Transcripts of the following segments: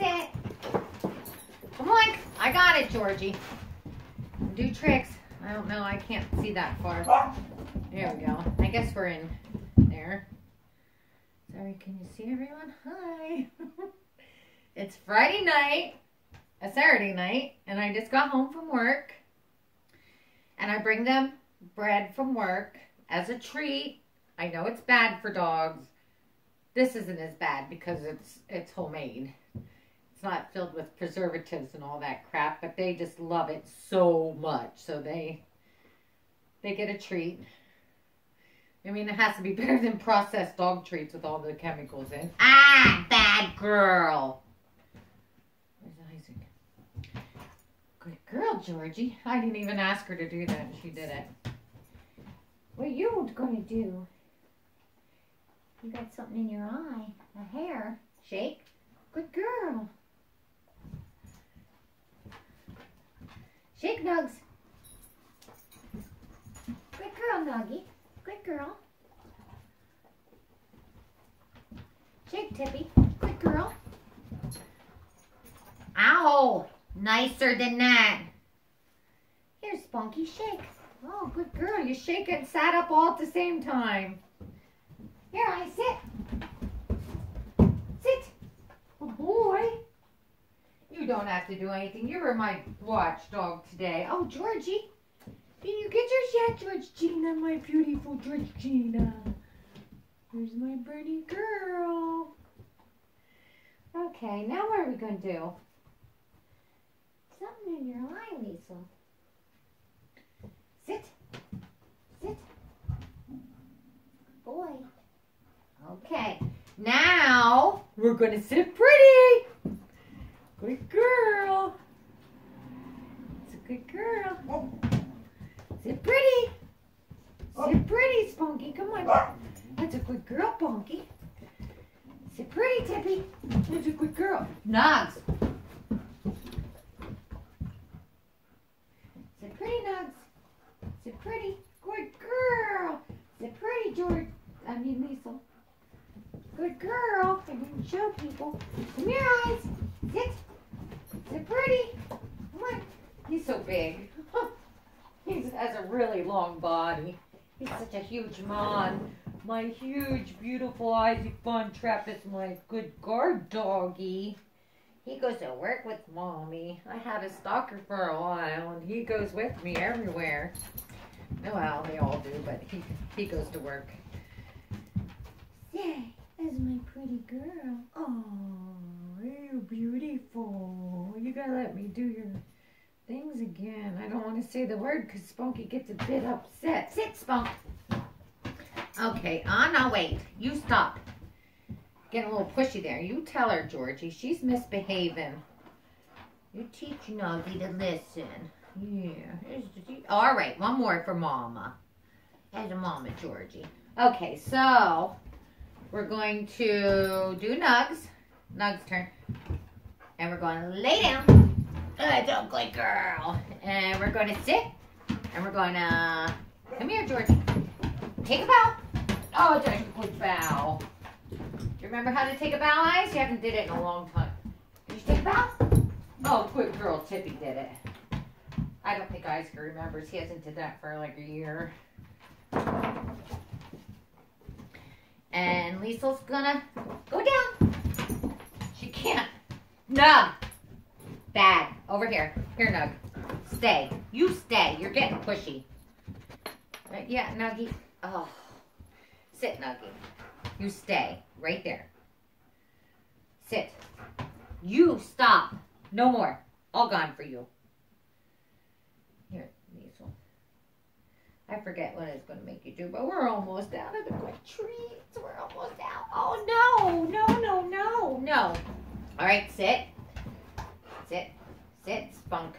sit. Come on. I got it, Georgie. Do tricks. I don't know. I can't see that far. There we go. I guess we're in there. Sorry, can you see everyone? Hi. it's Friday night, a Saturday night, and I just got home from work. And I bring them bread from work as a treat. I know it's bad for dogs. This isn't as bad because it's it's homemade. It's not filled with preservatives and all that crap, but they just love it so much. So they they get a treat. I mean, it has to be better than processed dog treats with all the chemicals in. Ah, bad girl. Where's Isaac? Good girl, Georgie. I didn't even ask her to do that, and she did it. What are you gonna do? You got something in your eye. A hair. Shake. Good girl. Shake, Nugs. Good girl, Nuggy. Good girl. Shake, Tippy. Good girl. Ow! Nicer than that. Here's Spunky, shake. Oh, good girl. You shake and sat up all at the same time. Here, I sit. Sit. Good boy. You don't have to do anything. You were my watchdog today. Oh, Georgie. Can you get your shot, Georgina, my beautiful Georgina? Here's my birdie girl. Okay, now what are we going to do? Something in your eye, Lisa. Sit. Sit. Boy. Okay, now we're going to sit pretty. Good girl. It's a good girl. Sit pretty. Sit pretty, Spunky. Come on. That's a good girl, Spunky. Sit pretty, Tippy. That's a good girl. Nugs. Sit pretty, Nugs. Sit pretty. Good girl. Sit pretty, George. I mean, Lisa. Good girl. I didn't show people. Come here, eyes. Sit. Sit pretty. Come on. He's so big. He has a really long body. He's such a huge man. My huge, beautiful Isaac Von Trapp is my good guard doggy. He goes to work with mommy. I had a stalker for a while, and he goes with me everywhere. Well, they all do, but he, he goes to work. Yay, that's my pretty girl. Oh, you're beautiful. You gotta let me do your things again. I don't want to say the word because Spunky gets a bit upset. Sit, Spunk. Okay, uh, oh no, wait. You stop. Getting a little pushy there. You tell her, Georgie. She's misbehaving. You teach Nuggy to listen. Yeah. All right, one more for Mama. As a Mama, Georgie. Okay, so we're going to do Nugs. Nugs' turn. And we're going to lay down. Good, good girl. And we're going to sit. And we're going to... Come here, George. Take a bow. Oh, a good bow. Do you remember how to take a bow, Eyes? You haven't did it in a long time. Did you take a bow? Oh, quick girl. Tippy did it. I don't think Isaac remembers. He hasn't did that for like a year. And Liesl's gonna go down. She can't. No. Bad. Over here. Here, Nug. Stay. You stay. You're getting pushy. Right? Yeah, Nuggy. Oh. Sit, Nuggy. You stay. Right there. Sit. You stop. No more. All gone for you. Here. I forget what it's going to make you do, but we're almost out of the quick treats. We're almost out. Oh, no. No, no, no, no. All right, sit. Sit. Sit, Spunk.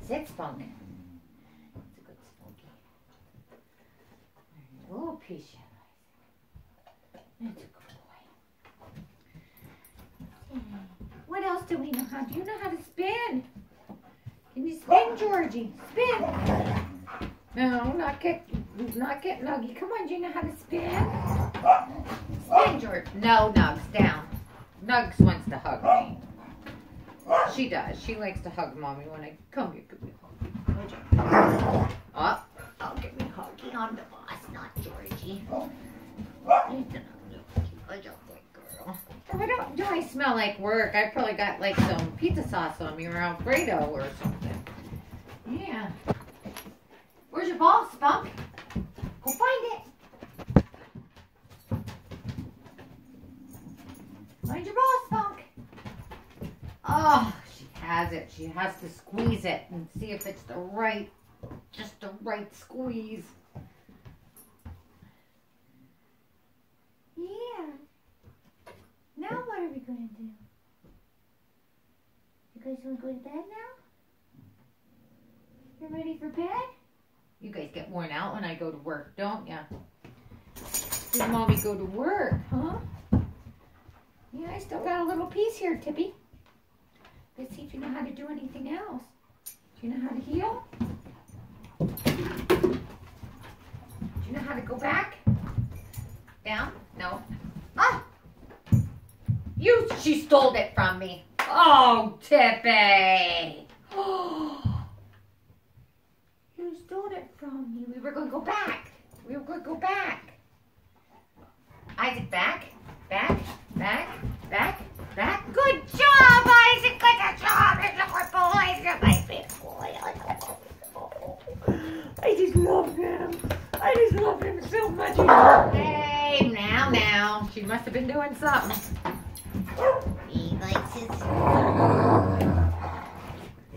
Sit, Spunk. It's a good Spunky. Oh, piece That's a good boy. What else do we know how? Do you know how to spin? Can you spin, Georgie? Spin. No, not get, not get Nuggy. Come on, do you know how to spin? Ah. Spin, George. No, Nugs, down. Nugs wants to hug me. She does. She likes to hug mommy when I come here. Give me a hug. Oh, oh, give me a huggy. I'm the boss, not Georgie. Why don't do I smell like work? I probably got like some pizza sauce on me or Alfredo or something. Yeah. Where's your ball, Spunk? Go find it. Find your ball, Spunk. Oh, she has it. She has to squeeze it and see if it's the right, just the right squeeze. Yeah. Now what are we going to do? You guys want to go to bed now? You're ready for bed? You guys get worn out when I go to work, don't ya? Did mommy go to work, huh? Yeah, I still got a little piece here, Tippy. Let's see if you know how to do anything else. Do you know how to heel? Do you know how to go back? Down? No. Ah! You, she stole it from me. Oh, Tippy! you stole it from me. We were going to go back. We were going to go back. Isaac, back, back, back, back, back. Good job, Isaac job. You're a good boy. You're my big boy. I just love him. I just love him so much. Hey, now, now. She must have been doing something. He likes his.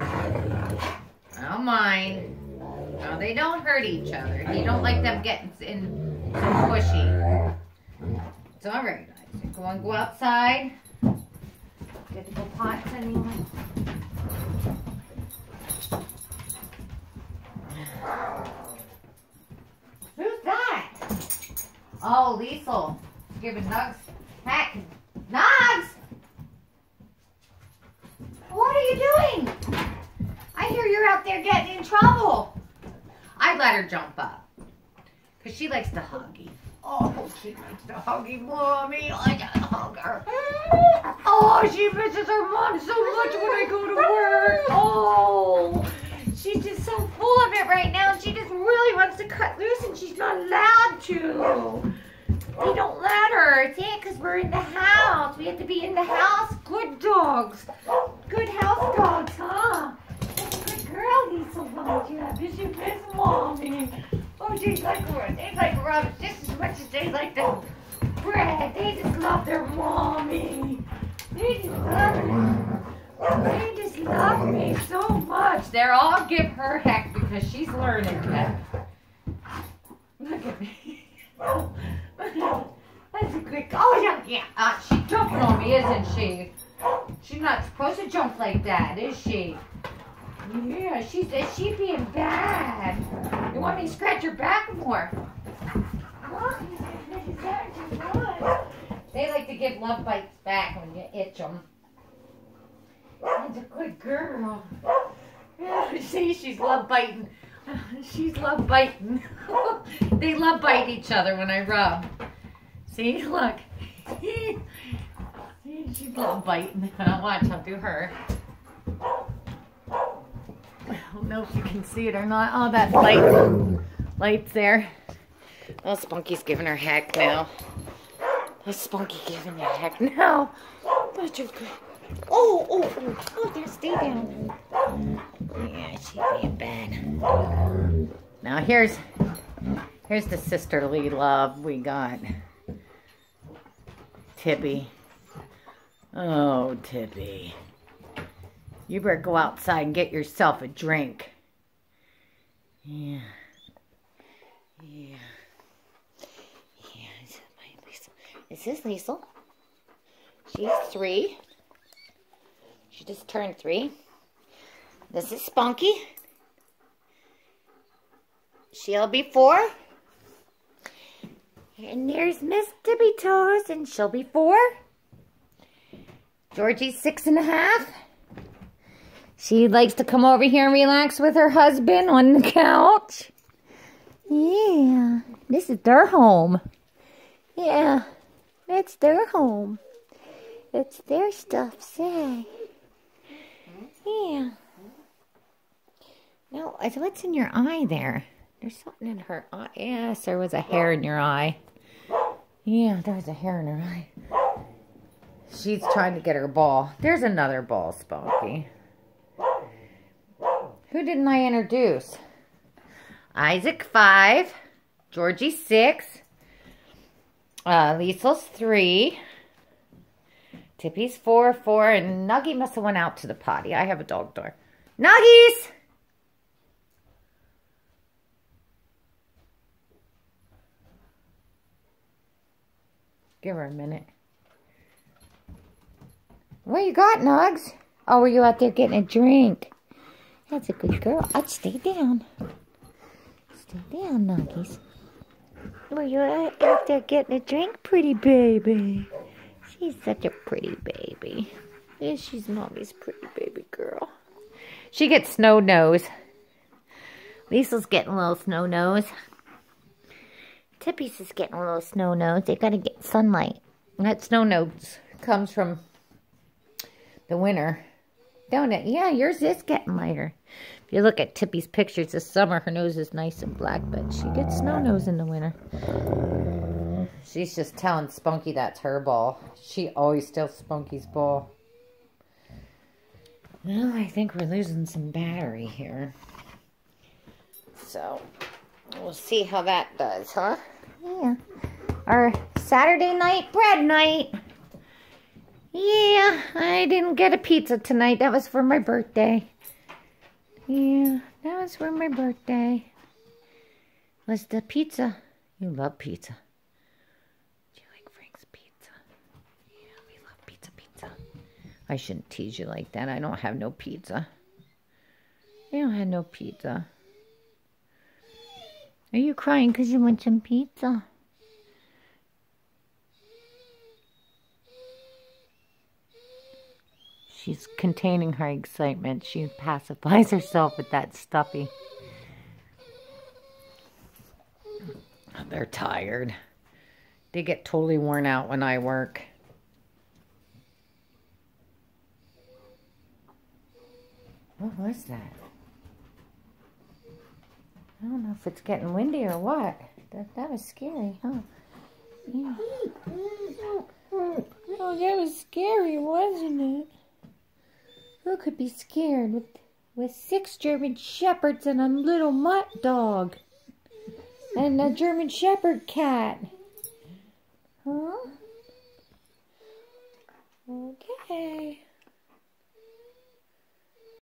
I don't mind. No, they don't hurt each other. You don't like them getting in so pushy. It's all right, Isaac. Go on, go outside. Get go pots anyway. Who's that? Oh, Liesl. Giving Nugs heck. Nugs! What are you doing? I hear you're out there getting in trouble. I let her jump up. Because she likes to huggy. Oh, she likes to huggy mommy. I gotta hug her. Oh, she misses her mom so much when I go to work. Oh, she's just so full of it right now. She just really wants to cut loose and she's not allowed to. They don't let her. See, because we're in the house. We have to be in the house. Good dogs. Good house dogs, huh? Good girl, Lisa loves you. Does she miss mommy? Oh, they like they like rubs just as much as they like the bread. They just love their mommy. They just love me. They just love me so much. They're all give her heck because she's learning that. Look at me. That's a good. Oh yeah, yeah. Uh, she's jumping on me, isn't she? She's not supposed to jump like that, is she? Yeah, she said she being bad. You want me to scratch her back more? They like to give love bites back when you itch them. That's a good girl. See, she's love biting. She's love biting. they love bite each other when I rub. See, look. See, she's love biting. Watch, I'll do her. Don't know if you can see it or not. Oh, that light, light's there. Oh, Spunky's giving her heck now. Oh, Spunky giving you heck now. That's just good. Oh, oh, oh, oh, there, stay down. Yeah, she's being bad. Now here's, here's the sisterly love we got. Tippy. Oh, Tippy. You better go outside and get yourself a drink. Yeah. Yeah. Yeah. Is, is this Liesl? She's three. She just turned three. This is Spunky. She'll be four. And there's Miss Tippy Toes, and she'll be four. Georgie's six and a half. She likes to come over here and relax with her husband on the couch. Yeah, this is their home. Yeah, that's their home. It's their stuff, say. Yeah. No, what's in your eye there? There's something in her eye. Yes, there was a hair in your eye. Yeah, there was a hair in her eye. She's trying to get her ball. There's another ball, Spunky. Who didn't I introduce? Isaac, five. Georgie, six. Uh, Liesl's three. Tippy's four, four. And Nuggy must have went out to the potty. I have a dog door. Nuggies! Give her a minute. What you got, Nugs? Oh, were you out there getting a drink? That's a good girl. I'd stay down. Stay down, Nuggies. Well, you're out there getting a drink, pretty baby? She's such a pretty baby. Yeah, she's mommy's pretty baby girl. She gets snow nose. Liesl's getting a little snow nose. Tippy's is getting a little snow nose. They gotta get sunlight. That snow nose comes from the winter, don't it? Yeah, yours is getting lighter. If you look at Tippy's pictures this summer, her nose is nice and black, but she gets snow nose in the winter. She's just telling Spunky that's her ball. She always steals Spunky's ball. Well, I think we're losing some battery here. So, we'll see how that does, huh? Yeah. Our Saturday night bread night. Yeah, I didn't get a pizza tonight. That was for my birthday. Yeah, that was for my birthday. Was the pizza. You love pizza. Do you like Frank's pizza? Yeah, we love pizza pizza. I shouldn't tease you like that. I don't have no pizza. I don't have no pizza. Are you crying because you want some pizza? She's containing her excitement. She pacifies herself with that stuffy. They're tired. They get totally worn out when I work. What was that? I don't know if it's getting windy or what. That, that was scary, huh? Yeah. Oh, that was scary, wasn't it? Who could be scared with with six German shepherds and a little mutt dog? And a German shepherd cat. Huh? Okay.